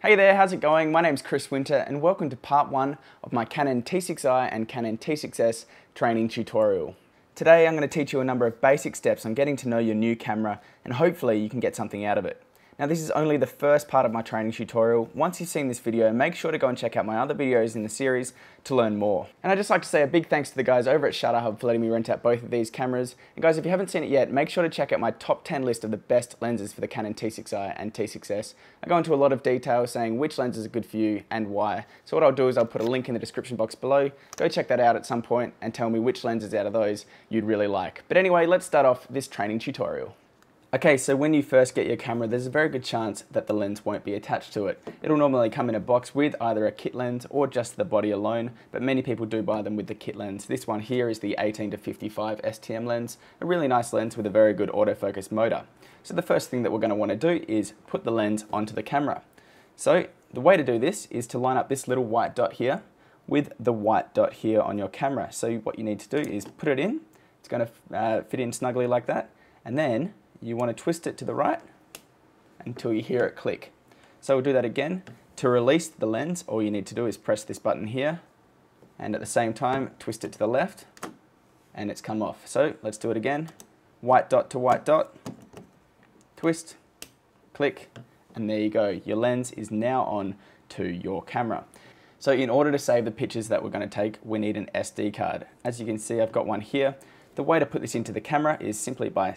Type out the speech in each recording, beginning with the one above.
Hey there, how's it going? My name's Chris Winter and welcome to part one of my Canon T6i and Canon T6s training tutorial. Today I'm going to teach you a number of basic steps on getting to know your new camera and hopefully you can get something out of it. Now this is only the first part of my training tutorial. Once you've seen this video, make sure to go and check out my other videos in the series to learn more. And I'd just like to say a big thanks to the guys over at Shutterhub for letting me rent out both of these cameras. And guys, if you haven't seen it yet, make sure to check out my top 10 list of the best lenses for the Canon T6i and T6s. I go into a lot of detail saying which lenses are good for you and why. So what I'll do is I'll put a link in the description box below. Go check that out at some point and tell me which lenses out of those you'd really like. But anyway, let's start off this training tutorial. Okay, so when you first get your camera, there's a very good chance that the lens won't be attached to it. It'll normally come in a box with either a kit lens or just the body alone, but many people do buy them with the kit lens. This one here is the 18 to 55 STM lens, a really nice lens with a very good autofocus motor. So the first thing that we're going to want to do is put the lens onto the camera. So the way to do this is to line up this little white dot here with the white dot here on your camera. So what you need to do is put it in, it's going to uh, fit in snugly like that, and then you want to twist it to the right until you hear it click. So we'll do that again. To release the lens, all you need to do is press this button here and at the same time twist it to the left and it's come off. So let's do it again. White dot to white dot, twist, click, and there you go. Your lens is now on to your camera. So in order to save the pictures that we're going to take, we need an SD card. As you can see, I've got one here. The way to put this into the camera is simply by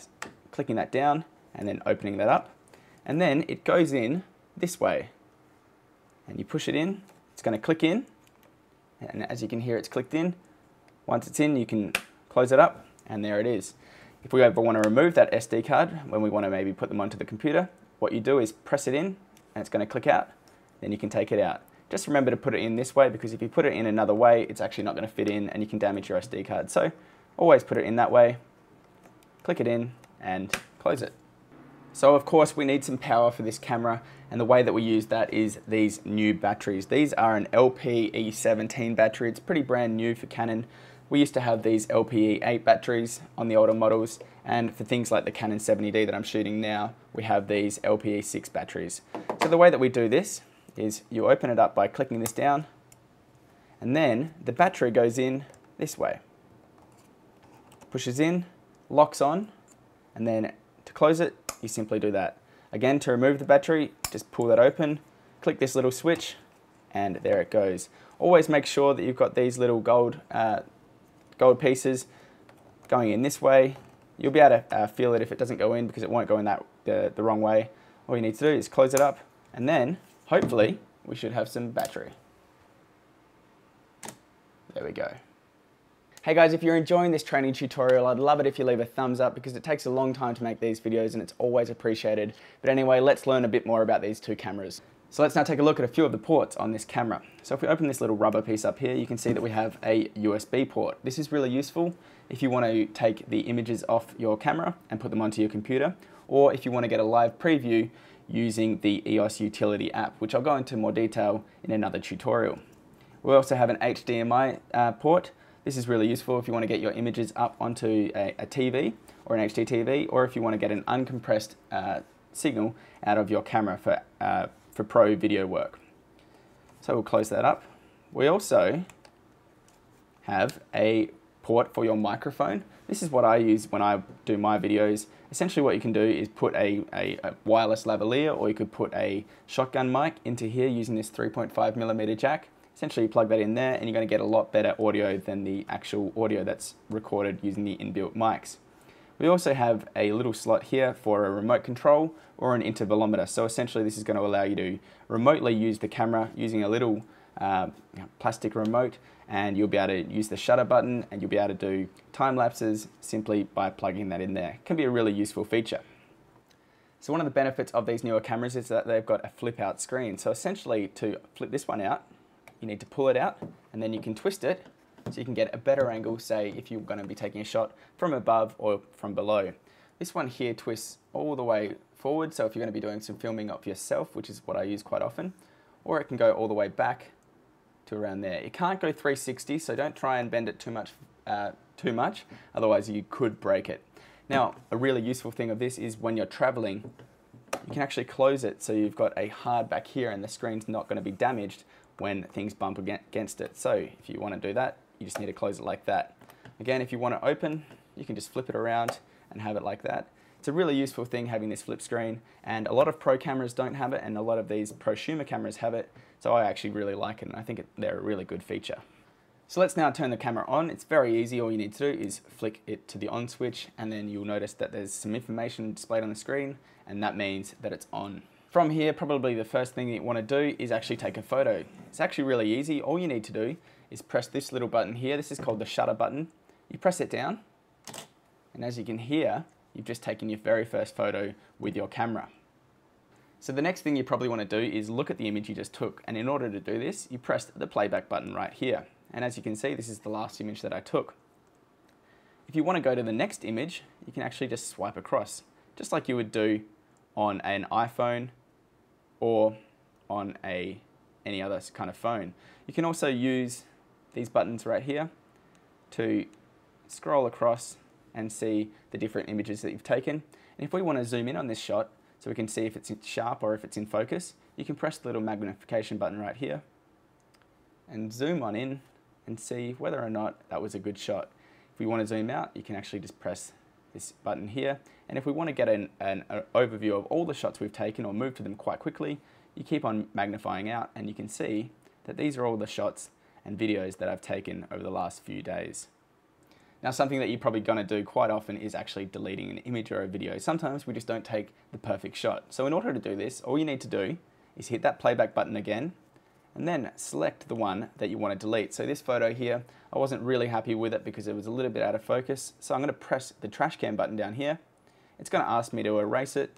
clicking that down and then opening that up. And then it goes in this way. And you push it in, it's going to click in. And as you can hear, it's clicked in. Once it's in, you can close it up, and there it is. If we ever want to remove that SD card, when we want to maybe put them onto the computer, what you do is press it in, and it's going to click out. Then you can take it out. Just remember to put it in this way, because if you put it in another way, it's actually not going to fit in, and you can damage your SD card. So always put it in that way, click it in, and close it. So of course we need some power for this camera and the way that we use that is these new batteries. These are an LPE17 battery. It's pretty brand new for Canon. We used to have these LPE8 batteries on the older models and for things like the Canon 70D that I'm shooting now, we have these LPE6 batteries. So the way that we do this is you open it up by clicking this down and then the battery goes in this way. Pushes in, locks on, and then to close it, you simply do that. Again, to remove the battery, just pull that open, click this little switch, and there it goes. Always make sure that you've got these little gold, uh, gold pieces going in this way. You'll be able to uh, feel it if it doesn't go in because it won't go in that the, the wrong way. All you need to do is close it up, and then, hopefully, we should have some battery. There we go. Hey guys, if you're enjoying this training tutorial, I'd love it if you leave a thumbs up because it takes a long time to make these videos and it's always appreciated. But anyway, let's learn a bit more about these two cameras. So let's now take a look at a few of the ports on this camera. So if we open this little rubber piece up here, you can see that we have a USB port. This is really useful if you want to take the images off your camera and put them onto your computer, or if you want to get a live preview using the EOS Utility app, which I'll go into more detail in another tutorial. We also have an HDMI uh, port, this is really useful if you want to get your images up onto a, a TV or an HDTV, or if you want to get an uncompressed uh, signal out of your camera for, uh, for pro video work. So we'll close that up. We also have a port for your microphone. This is what I use when I do my videos. Essentially what you can do is put a, a, a wireless lavalier or you could put a shotgun mic into here using this 3.5 millimeter jack Essentially, you plug that in there and you're going to get a lot better audio than the actual audio that's recorded using the inbuilt mics. We also have a little slot here for a remote control or an intervalometer. So essentially this is going to allow you to remotely use the camera using a little uh, plastic remote and you'll be able to use the shutter button and you'll be able to do time lapses simply by plugging that in there. It can be a really useful feature. So one of the benefits of these newer cameras is that they've got a flip out screen. So essentially to flip this one out, you need to pull it out and then you can twist it so you can get a better angle, say if you're going to be taking a shot from above or from below. This one here twists all the way forward, so if you're going to be doing some filming of yourself, which is what I use quite often, or it can go all the way back to around there. It can't go 360, so don't try and bend it too much, uh, too much, otherwise you could break it. Now, a really useful thing of this is when you're traveling, you can actually close it so you've got a hard back here and the screen's not going to be damaged when things bump against it. So if you want to do that, you just need to close it like that. Again, if you want to open, you can just flip it around and have it like that. It's a really useful thing having this flip screen and a lot of pro cameras don't have it and a lot of these prosumer cameras have it. So I actually really like it and I think they're a really good feature. So let's now turn the camera on. It's very easy. All you need to do is flick it to the on switch and then you'll notice that there's some information displayed on the screen and that means that it's on. From here, probably the first thing you want to do is actually take a photo. It's actually really easy. All you need to do is press this little button here. This is called the shutter button. You press it down and as you can hear, you've just taken your very first photo with your camera. So the next thing you probably want to do is look at the image you just took and in order to do this you press the playback button right here and as you can see this is the last image that I took. If you want to go to the next image you can actually just swipe across just like you would do on an iPhone or on a any other kind of phone. You can also use these buttons right here to scroll across and see the different images that you've taken. And if we want to zoom in on this shot, so we can see if it's sharp or if it's in focus, you can press the little magnification button right here and zoom on in and see whether or not that was a good shot. If we want to zoom out, you can actually just press this button here. And if we want to get an, an, an, overview of all the shots we've taken or move to them quite quickly, you keep on magnifying out and you can see that these are all the shots and videos that I've taken over the last few days. Now something that you're probably going to do quite often is actually deleting an image or a video. Sometimes we just don't take the perfect shot. So in order to do this, all you need to do is hit that playback button again and then select the one that you want to delete. So this photo here, I wasn't really happy with it because it was a little bit out of focus. So I'm going to press the trash can button down here. It's going to ask me to erase it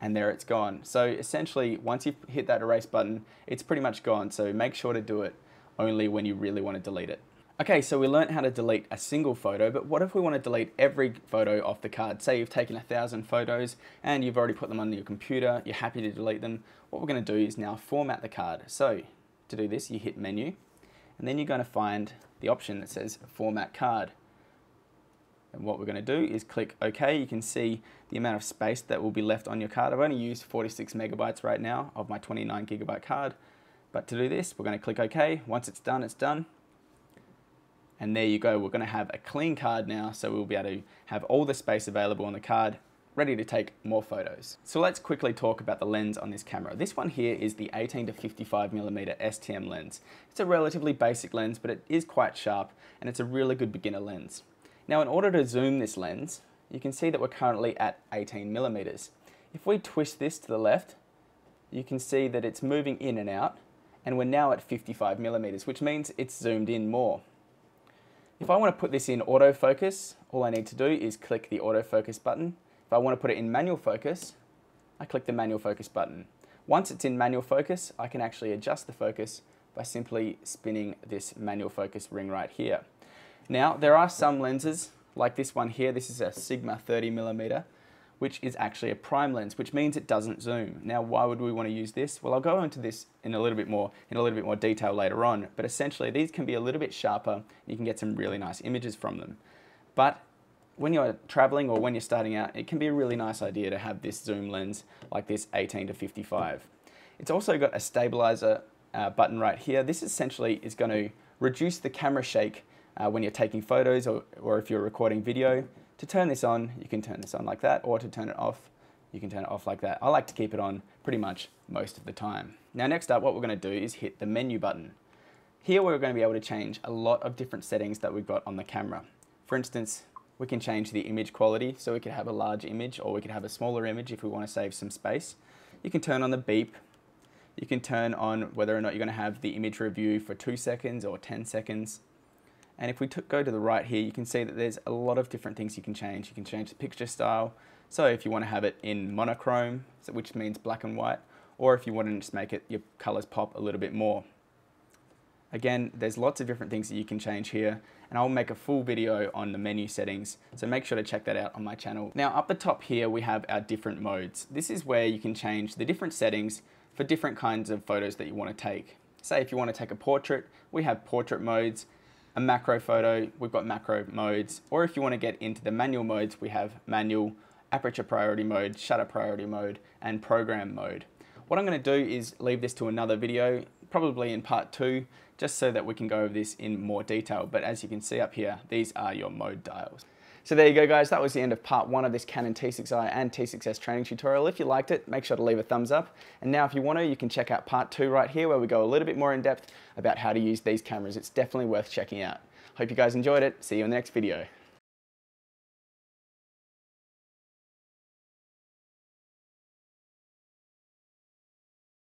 and there it's gone. So essentially, once you hit that erase button, it's pretty much gone. So make sure to do it only when you really want to delete it. Okay, so we learned how to delete a single photo, but what if we want to delete every photo off the card? Say you've taken a thousand photos and you've already put them on your computer, you're happy to delete them. What we're going to do is now format the card. So to do this, you hit menu, and then you're going to find the option that says format card. And what we're going to do is click OK. You can see the amount of space that will be left on your card. I've only used 46 megabytes right now of my 29 gigabyte card. But to do this, we're going to click OK. Once it's done, it's done. And there you go, we're gonna have a clean card now, so we'll be able to have all the space available on the card, ready to take more photos. So let's quickly talk about the lens on this camera. This one here is the 18 to 55 millimeter STM lens. It's a relatively basic lens, but it is quite sharp, and it's a really good beginner lens. Now in order to zoom this lens, you can see that we're currently at 18 millimeters. If we twist this to the left, you can see that it's moving in and out, and we're now at 55 millimeters, which means it's zoomed in more. If I want to put this in autofocus, all I need to do is click the autofocus button. If I want to put it in manual focus, I click the manual focus button. Once it's in manual focus, I can actually adjust the focus by simply spinning this manual focus ring right here. Now, there are some lenses, like this one here, this is a Sigma 30 millimeter, which is actually a prime lens, which means it doesn't zoom. Now, why would we want to use this? Well, I'll go into this in a little bit more in a little bit more detail later on, but essentially these can be a little bit sharper. You can get some really nice images from them. But when you're traveling or when you're starting out, it can be a really nice idea to have this zoom lens like this 18 to 55. It's also got a stabilizer uh, button right here. This essentially is going to reduce the camera shake uh, when you're taking photos or, or if you're recording video. To turn this on, you can turn this on like that, or to turn it off, you can turn it off like that. I like to keep it on pretty much most of the time. Now next up, what we're gonna do is hit the menu button. Here we're gonna be able to change a lot of different settings that we've got on the camera. For instance, we can change the image quality, so we could have a large image or we could have a smaller image if we wanna save some space. You can turn on the beep. You can turn on whether or not you're gonna have the image review for two seconds or 10 seconds. And if we go to the right here, you can see that there's a lot of different things you can change. You can change the picture style. So if you want to have it in monochrome, which means black and white, or if you want to just make it your colors pop a little bit more. Again, there's lots of different things that you can change here, and I'll make a full video on the menu settings, so make sure to check that out on my channel. Now up the top here, we have our different modes. This is where you can change the different settings for different kinds of photos that you want to take. Say if you want to take a portrait, we have portrait modes, a macro photo, we've got macro modes, or if you want to get into the manual modes, we have manual aperture priority mode, shutter priority mode, and program mode. What I'm going to do is leave this to another video, probably in part two, just so that we can go over this in more detail. But as you can see up here, these are your mode dials. So there you go guys, that was the end of part one of this Canon T6i and T6s training tutorial. If you liked it, make sure to leave a thumbs up. And now if you want to, you can check out part two right here where we go a little bit more in depth about how to use these cameras. It's definitely worth checking out. Hope you guys enjoyed it. See you in the next video.